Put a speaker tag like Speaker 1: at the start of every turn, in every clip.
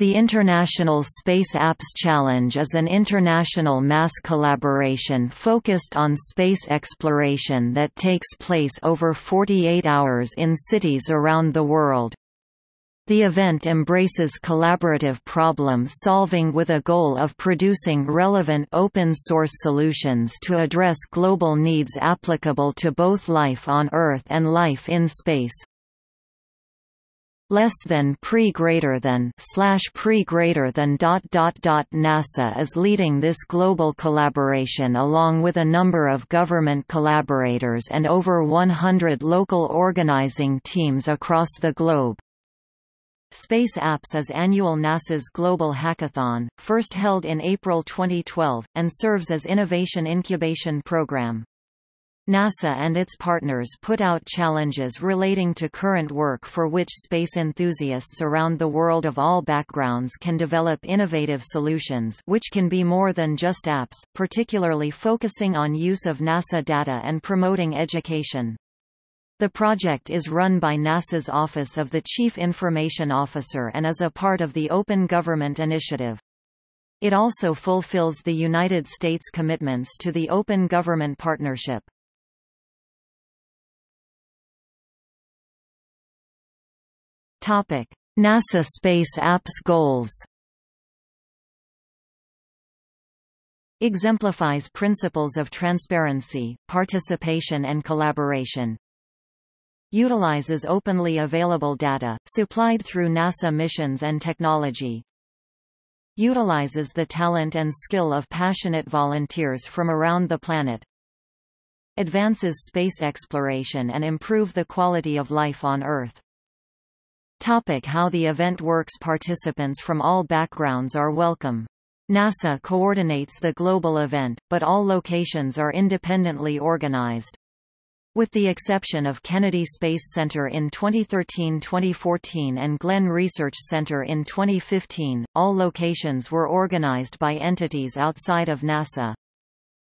Speaker 1: The International Space Apps Challenge is an international mass collaboration focused on space exploration that takes place over 48 hours in cities around the world. The event embraces collaborative problem solving with a goal of producing relevant open-source solutions to address global needs applicable to both life on Earth and life in space less than pre greater than slash pre greater than dot dot dot NASA is leading this global collaboration along with a number of government collaborators and over 100 local organizing teams across the globe. Space Apps is annual NASA's Global Hackathon, first held in April 2012, and serves as innovation incubation program. NASA and its partners put out challenges relating to current work for which space enthusiasts around the world of all backgrounds can develop innovative solutions which can be more than just apps, particularly focusing on use of NASA data and promoting education. The project is run by NASA's Office of the Chief Information Officer and is a part of the Open Government Initiative. It also fulfills the United States commitments to the Open Government Partnership. NASA Space Apps Goals exemplifies principles of transparency, participation and collaboration. Utilizes openly available data, supplied through NASA missions and technology. Utilizes the talent and skill of passionate volunteers from around the planet. Advances space exploration and improve the quality of life on Earth. Topic how the event works Participants from all backgrounds are welcome. NASA coordinates the global event, but all locations are independently organized. With the exception of Kennedy Space Center in 2013-2014 and Glenn Research Center in 2015, all locations were organized by entities outside of NASA.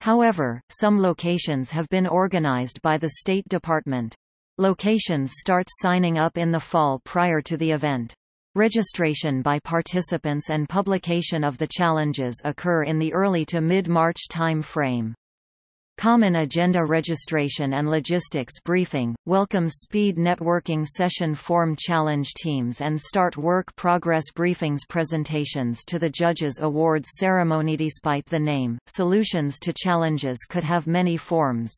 Speaker 1: However, some locations have been organized by the State Department. Locations start signing up in the fall prior to the event. Registration by participants and publication of the challenges occur in the early to mid-March time frame. Common Agenda Registration and Logistics Briefing, Welcome Speed Networking Session Form Challenge Teams and Start Work Progress Briefings Presentations to the Judges Awards Ceremony Despite the name, solutions to challenges could have many forms.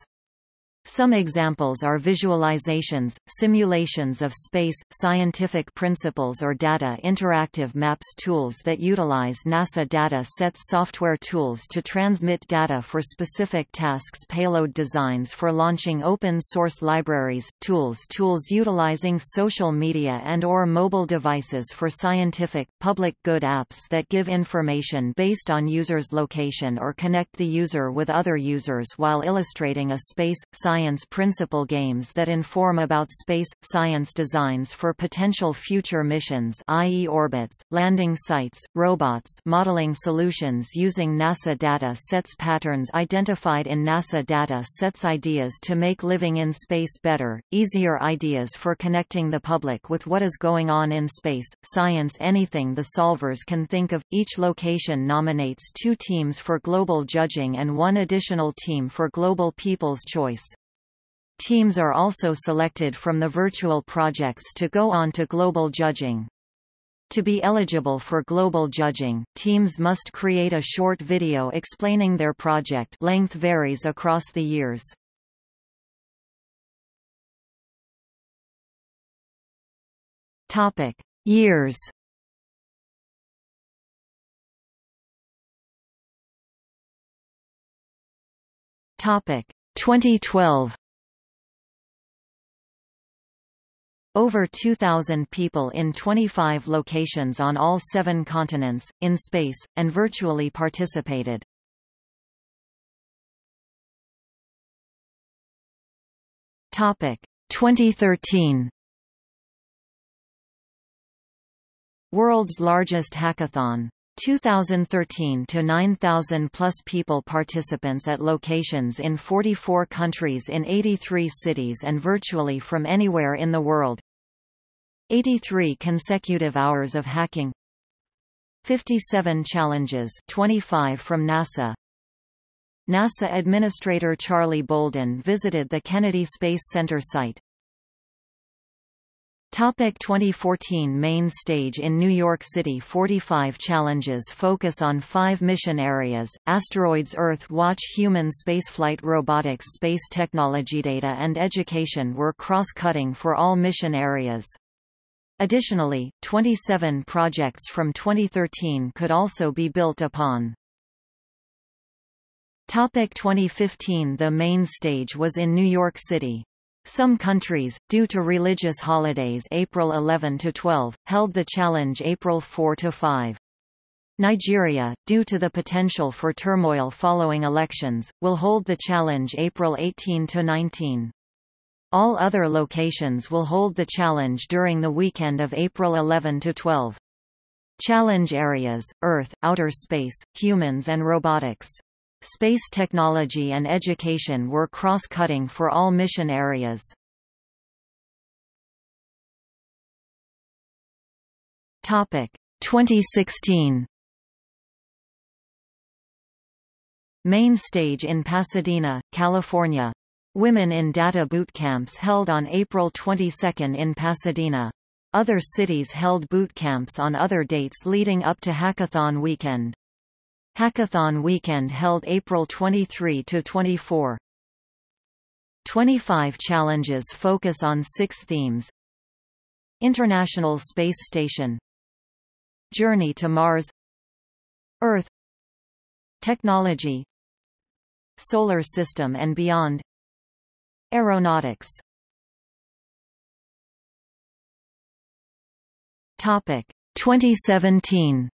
Speaker 1: Some examples are visualizations, simulations of space, scientific principles or data interactive maps tools that utilize NASA data sets software tools to transmit data for specific tasks payload designs for launching open-source libraries, tools tools utilizing social media and or mobile devices for scientific, public good apps that give information based on user's location or connect the user with other users while illustrating a space, science science principle games that inform about space, science designs for potential future missions i.e. orbits, landing sites, robots modeling solutions using NASA data sets patterns identified in NASA data sets ideas to make living in space better, easier ideas for connecting the public with what is going on in space, science anything the solvers can think of. Each location nominates two teams for global judging and one additional team for global people's choice. Teams are also selected from the virtual projects to go on to global judging. To be eligible for global judging, teams must create a short video explaining their project length varies across the years. Topic: Years. Topic: 2012. Over 2,000 people in 25 locations on all seven continents, in space, and virtually participated. Topic 2013 World's largest hackathon 2013 to 9,000 plus people participants at locations in 44 countries in 83 cities and virtually from anywhere in the world 83 consecutive hours of hacking 57 challenges 25 from NASA NASA Administrator Charlie Bolden visited the Kennedy Space Center site. Topic 2014 Main stage in New York City 45 challenges focus on five mission areas, asteroids Earth Watch Human spaceflight Robotics Space technology Data and education were cross-cutting for all mission areas. Additionally, 27 projects from 2013 could also be built upon. Topic 2015 The main stage was in New York City. Some countries, due to religious holidays April 11–12, held the challenge April 4–5. Nigeria, due to the potential for turmoil following elections, will hold the challenge April 18–19. All other locations will hold the challenge during the weekend of April 11 to 12. Challenge areas, Earth, outer space, humans and robotics. Space technology and education were cross-cutting for all mission areas. Topic 2016 Main stage in Pasadena, California. Women in Data boot camps held on April 22 in Pasadena. Other cities held boot camps on other dates leading up to Hackathon weekend. Hackathon weekend held April 23 to 24. 25 challenges focus on six themes. International Space Station Journey to Mars Earth Technology Solar System and beyond Aeronautics Topic 2017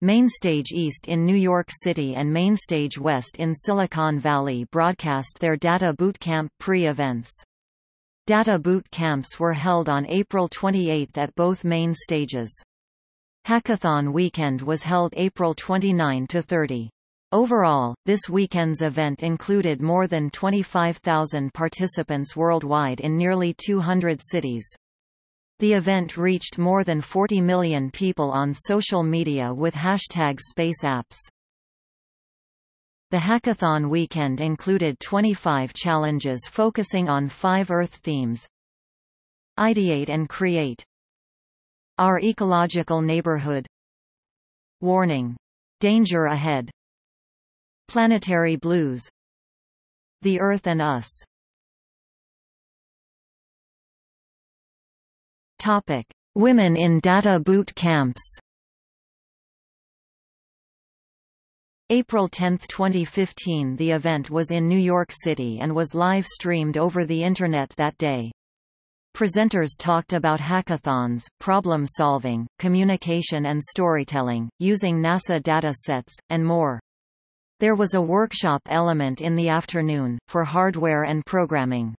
Speaker 1: Mainstage East in New York City and Mainstage West in Silicon Valley broadcast their Data Bootcamp pre-events. Data boot camps were held on April 28 at both main stages. Hackathon weekend was held April 29 to 30. Overall, this weekend's event included more than 25,000 participants worldwide in nearly 200 cities. The event reached more than 40 million people on social media with hashtag SpaceApps. The hackathon weekend included 25 challenges focusing on five Earth themes. Ideate and create. Our ecological neighborhood. Warning. Danger ahead. Planetary blues. The Earth and us. Topic: Women in data boot camps. April 10, 2015 The event was in New York City and was live-streamed over the Internet that day. Presenters talked about hackathons, problem-solving, communication and storytelling, using NASA data sets, and more. There was a workshop element in the afternoon, for hardware and programming.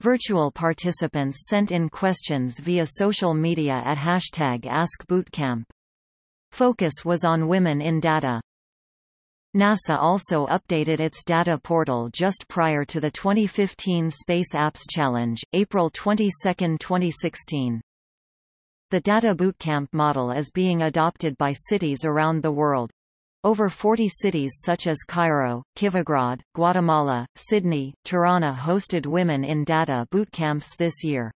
Speaker 1: Virtual participants sent in questions via social media at hashtag AskBootcamp. Focus was on women in data. NASA also updated its data portal just prior to the 2015 Space Apps Challenge, April 22, 2016. The Data Bootcamp model is being adopted by cities around the world, over 40 cities such as Cairo, Kivigrad, Guatemala, Sydney, Tirana hosted Women in Data bootcamps this year.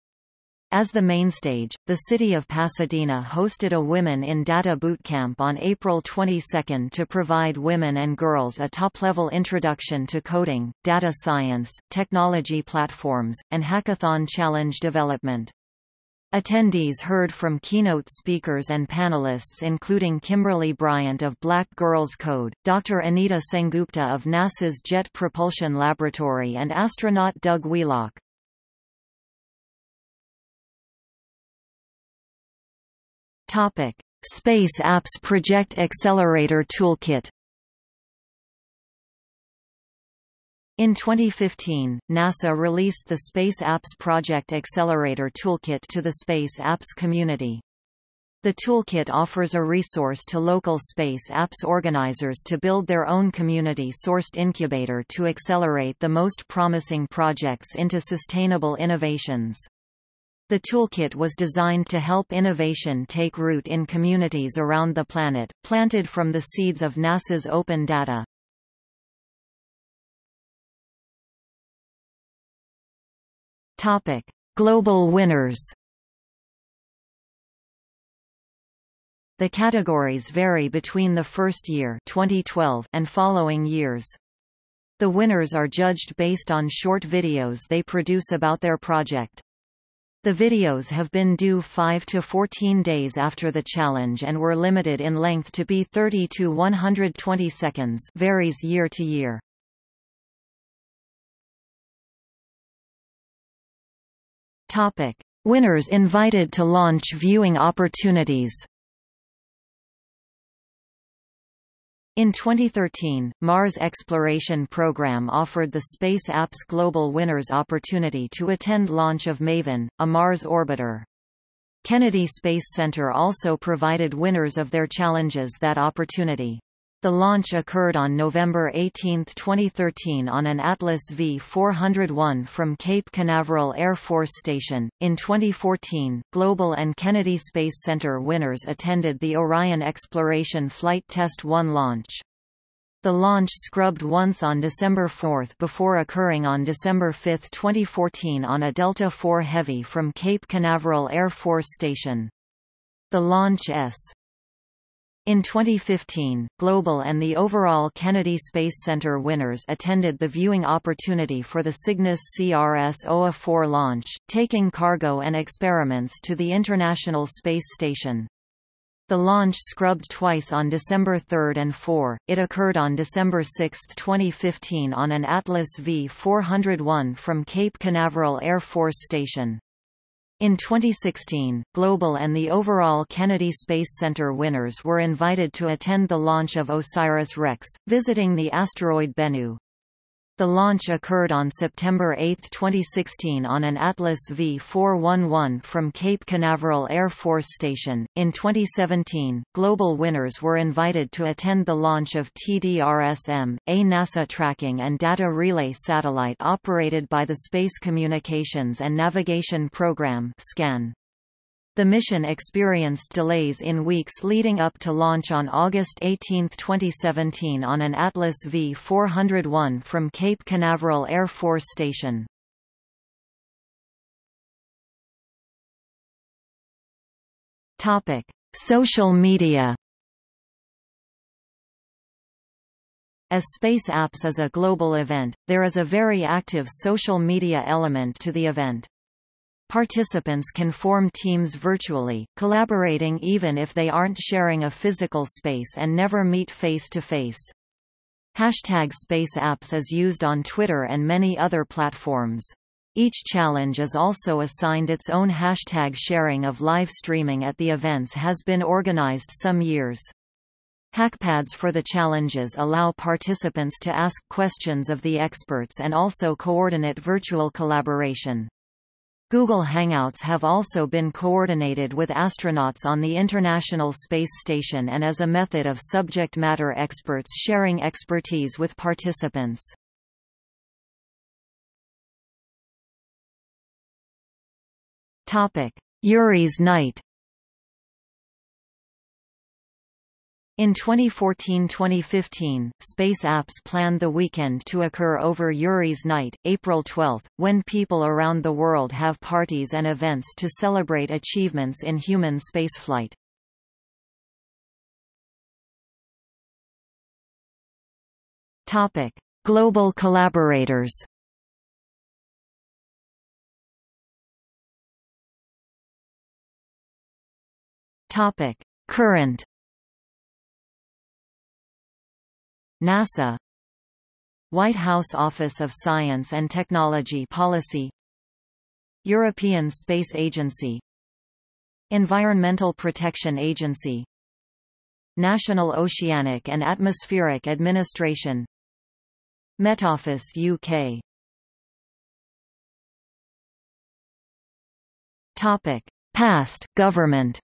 Speaker 1: As the mainstage, the city of Pasadena hosted a Women in Data bootcamp on April 22 to provide women and girls a top-level introduction to coding, data science, technology platforms, and hackathon challenge development. Attendees heard from keynote speakers and panelists including Kimberly Bryant of Black Girls Code, Dr. Anita Sengupta of NASA's Jet Propulsion Laboratory and astronaut Doug Wheelock. Space Apps Project Accelerator Toolkit In 2015, NASA released the Space Apps Project Accelerator Toolkit to the Space Apps community. The toolkit offers a resource to local space apps organizers to build their own community-sourced incubator to accelerate the most promising projects into sustainable innovations. The toolkit was designed to help innovation take root in communities around the planet, planted from the seeds of NASA's open data. Topic: Global winners. The categories vary between the first year 2012 and following years. The winners are judged based on short videos they produce about their project. The videos have been due 5 to 14 days after the challenge and were limited in length to be 30 to 120 seconds varies year to year. Topic. Winners invited to launch viewing opportunities In 2013, Mars Exploration Program offered the Space Apps Global winners opportunity to attend launch of MAVEN, a Mars orbiter. Kennedy Space Center also provided winners of their challenges that opportunity. The launch occurred on November 18, 2013 on an Atlas V-401 from Cape Canaveral Air Force Station. In 2014, Global and Kennedy Space Center winners attended the Orion Exploration Flight Test 1 launch. The launch scrubbed once on December 4 before occurring on December 5, 2014 on a Delta IV Heavy from Cape Canaveral Air Force Station. The launch S. In 2015, Global and the overall Kennedy Space Center winners attended the viewing opportunity for the Cygnus CRS-OA-4 launch, taking cargo and experiments to the International Space Station. The launch scrubbed twice on December 3 and 4. It occurred on December 6, 2015 on an Atlas V-401 from Cape Canaveral Air Force Station. In 2016, Global and the overall Kennedy Space Center winners were invited to attend the launch of OSIRIS-REx, visiting the asteroid Bennu. The launch occurred on September 8, 2016 on an Atlas V-411 from Cape Canaveral Air Force Station. In 2017, global winners were invited to attend the launch of TDRS-M, a NASA tracking and data relay satellite operated by the Space Communications and Navigation Program (SCAN). The mission experienced delays in weeks leading up to launch on August 18, 2017 on an Atlas V-401 from Cape Canaveral Air Force Station. Social media As Space Apps is a global event, there is a very active social media element to the event. Participants can form teams virtually, collaborating even if they aren't sharing a physical space and never meet face-to-face. Hashtag SpaceApps is used on Twitter and many other platforms. Each challenge is also assigned its own hashtag sharing of live streaming at the events has been organized some years. Hackpads for the challenges allow participants to ask questions of the experts and also coordinate virtual collaboration. Google Hangouts have also been coordinated with astronauts on the International Space Station and as a method of subject matter experts sharing expertise with participants. Yuri's Night In 2014–2015, Space Apps planned the weekend to occur over Yuri's Night, April 12, when people around the world have parties and events to celebrate achievements in human spaceflight. Topic: Global collaborators. Topic: Current NASA White House Office of Science and Technology Policy European Space Agency Environmental Protection Agency National Oceanic and Atmospheric Administration Met Office UK Topic. Past government.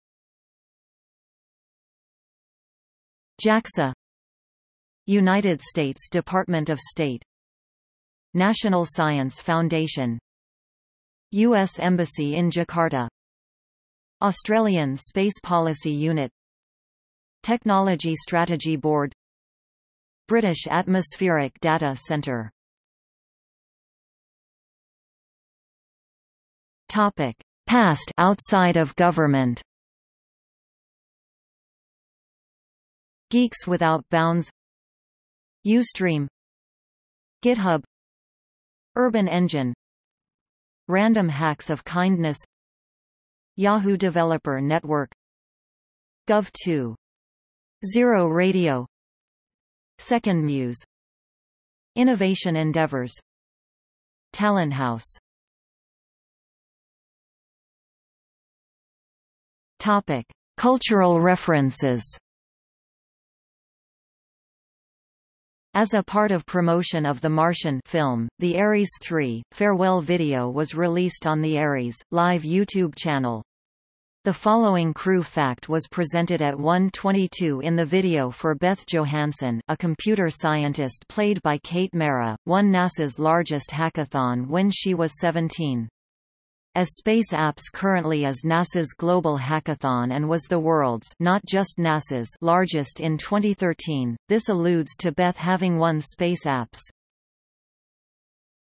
Speaker 1: JAXA United States Department of State. National Science Foundation. U.S. Embassy in Jakarta. Australian Space Policy Unit. Technology Strategy Board. British Atmospheric Data Centre Topic: Past outside of government. Geeks Without Bounds Ustream. GitHub. Urban Engine. Random Hacks of Kindness. Yahoo Developer Network. Gov2 Zero Radio. Second Muse. Innovation Endeavors. Talent House. Topic: Cultural references. As a part of promotion of The Martian film, the Ares 3 farewell video was released on the Ares live YouTube channel. The following crew fact was presented at 1:22 in the video for Beth Johansen, a computer scientist played by Kate Mara, won NASA's largest hackathon when she was 17. As Space Apps currently is NASA's global hackathon and was the world's not just NASA's largest in 2013, this alludes to Beth having won Space Apps.